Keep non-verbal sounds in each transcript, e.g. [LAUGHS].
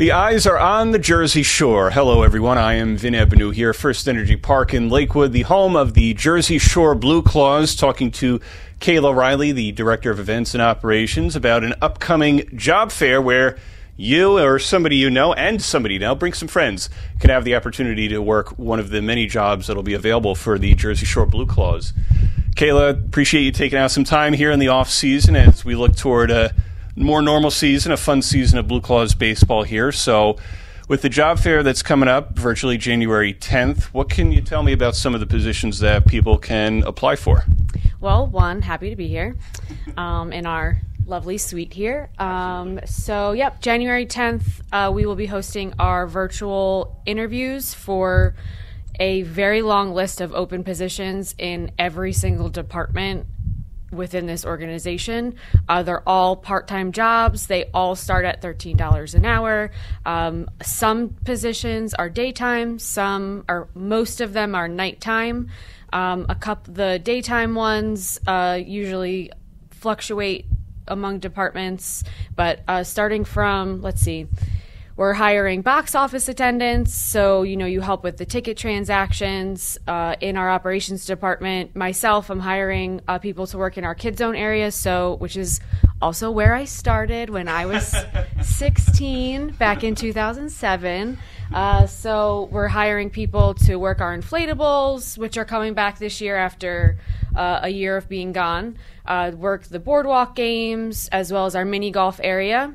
The eyes are on the Jersey Shore. Hello, everyone. I am Vin Ebenau here, First Energy Park in Lakewood, the home of the Jersey Shore Blue Claws, talking to Kayla Reilly, the Director of Events and Operations, about an upcoming job fair where you or somebody you know and somebody you know, bring some friends, can have the opportunity to work one of the many jobs that will be available for the Jersey Shore Blue Claws. Kayla, appreciate you taking out some time here in the off season as we look toward a more normal season, a fun season of Blue Claws baseball here. So, with the job fair that's coming up virtually January 10th, what can you tell me about some of the positions that people can apply for? Well, one, happy to be here um, in our lovely suite here. Um, so, yep, January 10th, uh, we will be hosting our virtual interviews for a very long list of open positions in every single department within this organization. Uh, they're all part time jobs. They all start at $13 an hour. Um, some positions are daytime, some are, most of them are nighttime. Um, a couple, the daytime ones uh, usually fluctuate among departments, but uh, starting from, let's see, we're hiring box office attendants, so you know you help with the ticket transactions uh, in our operations department. Myself, I'm hiring uh, people to work in our kid zone area, so which is also where I started when I was [LAUGHS] 16 back in 2007. Uh, so we're hiring people to work our inflatables, which are coming back this year after uh, a year of being gone. Uh, work the boardwalk games as well as our mini golf area.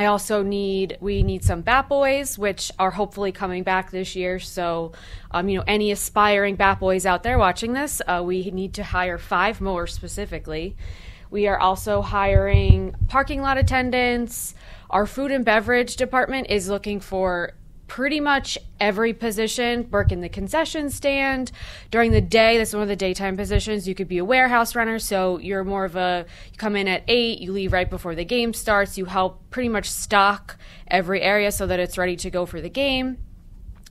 I also need we need some bat boys, which are hopefully coming back this year. So, um, you know, any aspiring bat boys out there watching this, uh, we need to hire five more specifically. We are also hiring parking lot attendants. Our food and beverage department is looking for pretty much every position work in the concession stand. During the day that's one of the daytime positions you could be a warehouse runner so you're more of a you come in at 8 you leave right before the game starts you help pretty much stock every area so that it's ready to go for the game.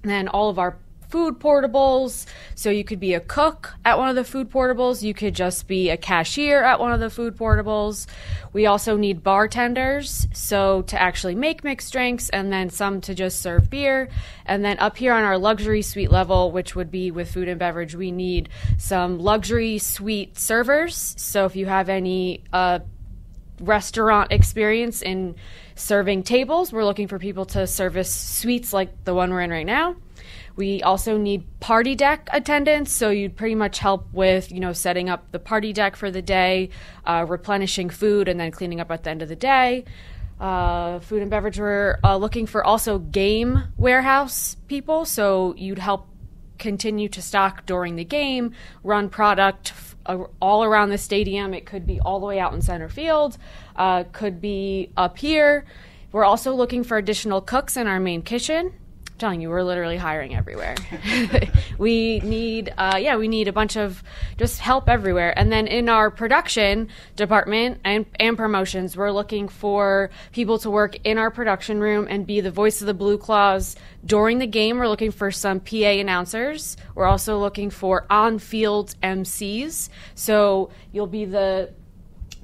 And then all of our food portables. So you could be a cook at one of the food portables. You could just be a cashier at one of the food portables. We also need bartenders, so to actually make mixed drinks, and then some to just serve beer. And then up here on our luxury suite level, which would be with food and beverage, we need some luxury suite servers. So if you have any uh, restaurant experience in serving tables, we're looking for people to service suites like the one we're in right now. We also need party deck attendants, so you'd pretty much help with, you know, setting up the party deck for the day, uh, replenishing food, and then cleaning up at the end of the day. Uh, food and beverage, we're uh, looking for also game warehouse people, so you'd help continue to stock during the game, run product f- all around the stadium. It could be all the way out in center field, uh, could be up here. We're also looking for additional cooks in our main kitchen telling you, we're literally hiring everywhere. [LAUGHS] we need, uh, yeah, we need a bunch of just help everywhere. And then in our production department and, and promotions, we're looking for people to work in our production room and be the voice of the Blue Claws during the game. We're looking for some PA announcers. We're also looking for on field MCs. So you'll be the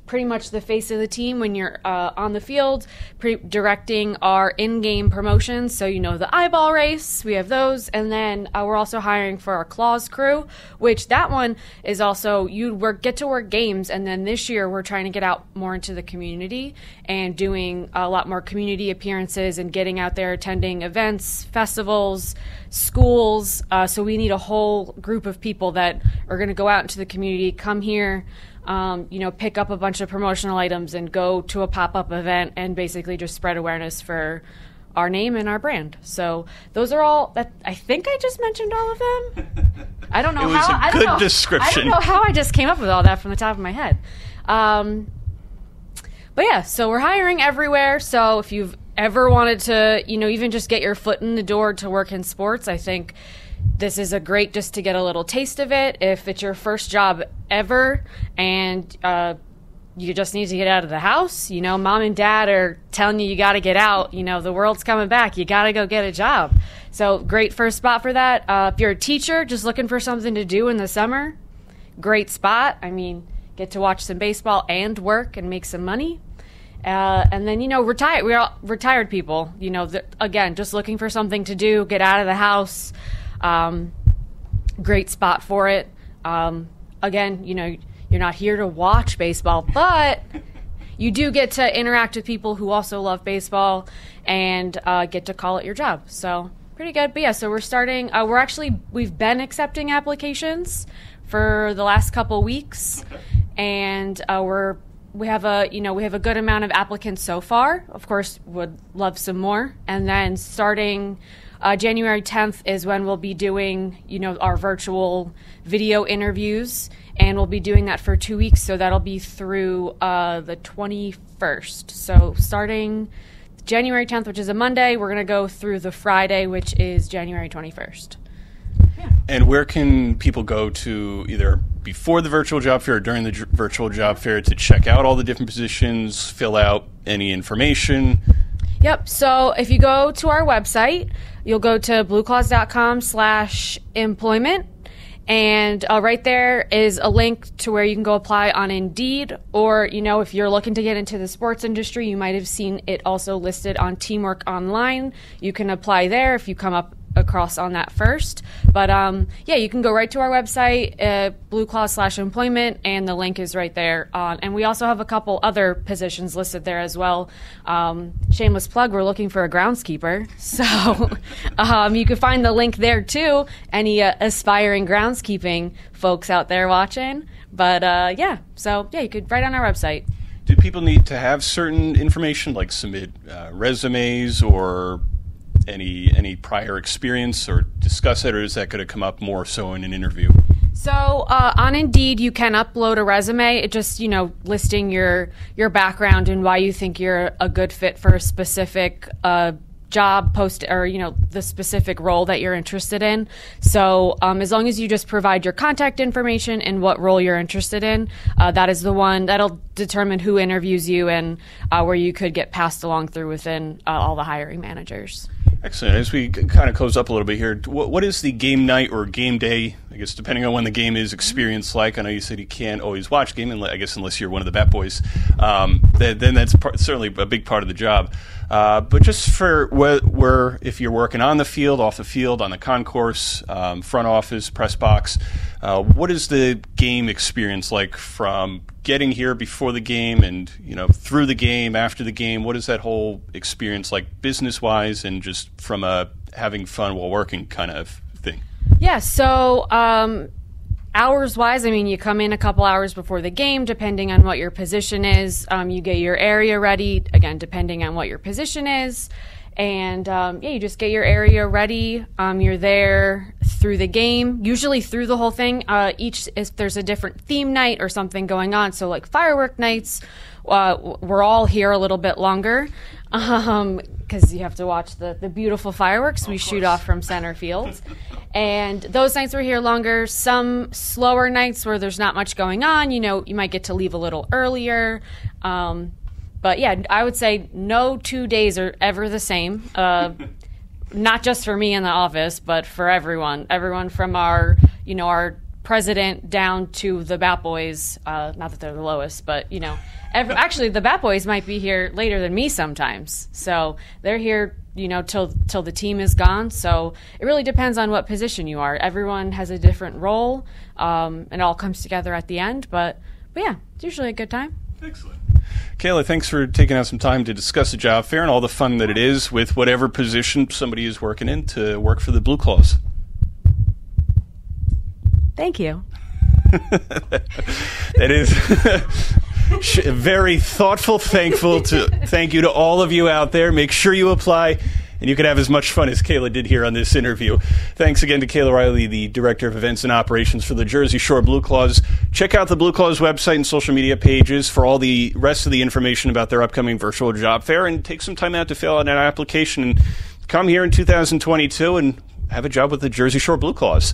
pretty much the face of the team when you're uh, on the field, pre- directing our in-game promotions. So you know the eyeball race, we have those, and then uh, we're also hiring for our claws crew, which that one is also you work get to work games, and then this year we're trying to get out more into the community and doing a lot more community appearances and getting out there attending events, festivals, schools. Uh, so we need a whole group of people that are going to go out into the community, come here um, you know, pick up a bunch of promotional items and go to a pop up event and basically just spread awareness for our name and our brand. So those are all that I think I just mentioned all of them. I don't [LAUGHS] know it was how. A I good know, description. I don't know how I just came up with all that from the top of my head. Um, but yeah, so we're hiring everywhere. So if you've ever wanted to, you know, even just get your foot in the door to work in sports, I think this is a great just to get a little taste of it. If it's your first job ever and uh, you just need to get out of the house, you know, mom and dad are telling you you got to get out. You know, the world's coming back. You got to go get a job. So, great first spot for that. Uh, if you're a teacher just looking for something to do in the summer, great spot. I mean, get to watch some baseball and work and make some money. Uh, and then you know, retired. We're all retired people. You know, th- again, just looking for something to do, get out of the house. Um, great spot for it. Um, again, you know, you're not here to watch baseball, but you do get to interact with people who also love baseball and uh, get to call it your job. So pretty good. But yeah, so we're starting. Uh, we're actually we've been accepting applications for the last couple weeks, and uh, we're we have a you know we have a good amount of applicants so far. Of course, would love some more. And then starting uh, January 10th is when we'll be doing you know our virtual video interviews, and we'll be doing that for two weeks. So that'll be through uh, the 21st. So starting January 10th, which is a Monday, we're going to go through the Friday, which is January 21st. And where can people go to either before the virtual job fair or during the j- virtual job fair to check out all the different positions, fill out any information? Yep. So if you go to our website, you'll go to blueclaws.com slash employment. And uh, right there is a link to where you can go apply on Indeed. Or, you know, if you're looking to get into the sports industry, you might have seen it also listed on Teamwork Online. You can apply there if you come up across on that first. But um, yeah, you can go right to our website, uh, Blue Claw slash employment, and the link is right there. Uh, and we also have a couple other positions listed there as well. Um, shameless plug, we're looking for a groundskeeper. [LAUGHS] So um, you can find the link there too, any uh, aspiring groundskeeping folks out there watching. But uh, yeah, so yeah, you could write on our website. Do people need to have certain information, like submit uh, resumes or any any prior experience, or discuss it, or is that going to come up more so in an interview? So uh, on Indeed, you can upload a resume. It just you know listing your your background and why you think you're a good fit for a specific uh, job post or you know the specific role that you're interested in. So um, as long as you just provide your contact information and what role you're interested in, uh, that is the one that'll determine who interviews you and uh, where you could get passed along through within uh, all the hiring managers. Excellent. As we kind of close up a little bit here, what, what is the game night or game day? I guess depending on when the game is, experience like. I know you said you can't always watch game, and I guess unless you're one of the Bat Boys. Um, then, then, that's certainly a big part of the job. Uh, but just for where, where, if you're working on the field, off the field, on the concourse, um, front office, press box, uh, what is the game experience like from getting here before the game and you know through the game, after the game? What is that whole experience like, business wise, and just from a having fun while working kind of? Yeah. So. Um hours wise, I mean, you come in a couple hours before the game, depending on what your position is. Um, you get your area ready, again, depending on what your position is. And um, yeah, you just get your area ready. Um, you're there through the game, usually through the whole thing. Uh, each, if there's a different theme night or something going on, so like firework nights, uh, we're all here a little bit longer because [LAUGHS] um, you have to watch the, the beautiful fireworks we shoot off from center field. and those nights were here longer. Some slower nights where there's not much going on, you know, you might get to leave a little earlier. Um, but yeah, I would say no two days are ever the same. Uh, [LAUGHS] not just for me in the office, but for everyone. Everyone from our, you know, our president down to the Bat Boys. Uh, not that they're the lowest, but you know, every, actually the Bat Boys might be here later than me sometimes. So they're here, you know, till till the team is gone. So it really depends on what position you are. Everyone has a different role, um, and it all comes together at the end. But but yeah, it's usually a good time. Excellent. Kayla, thanks for taking out some time to discuss the job fair and all the fun that it is with whatever position somebody is working in to work for the Blue Claws. Thank you. [LAUGHS] that is [LAUGHS] very thoughtful, thankful to thank you to all of you out there. Make sure you apply and you can have as much fun as Kayla did here on this interview. Thanks again to Kayla Reilly, the Director of Events and Operations for the Jersey Shore Blue Claws. Check out the Blue Claws website and social media pages for all the rest of the information about their upcoming virtual job fair and take some time out to fill out an application and come here in 2022 and have a job with the Jersey Shore Blue Claws.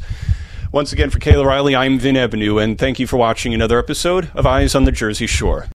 Once again, for Kayla Reilly, I'm Vin Ebenau, and thank you for watching another episode of Eyes on the Jersey Shore.